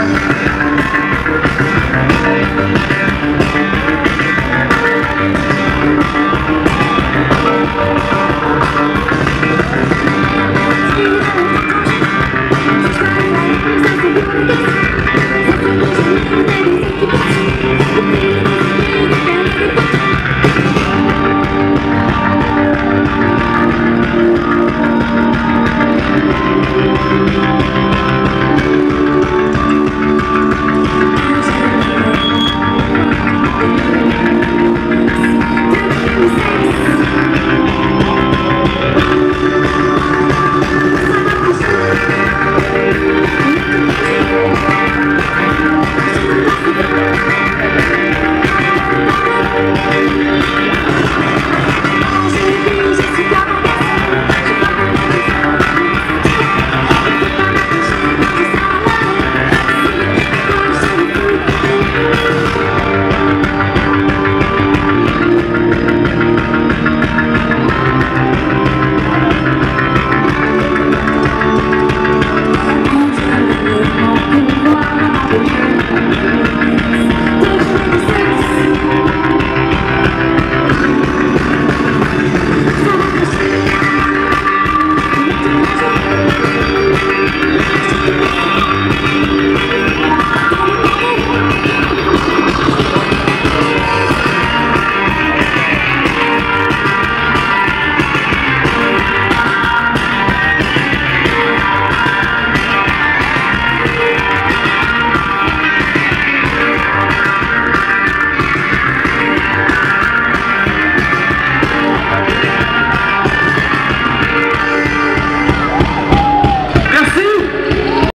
Música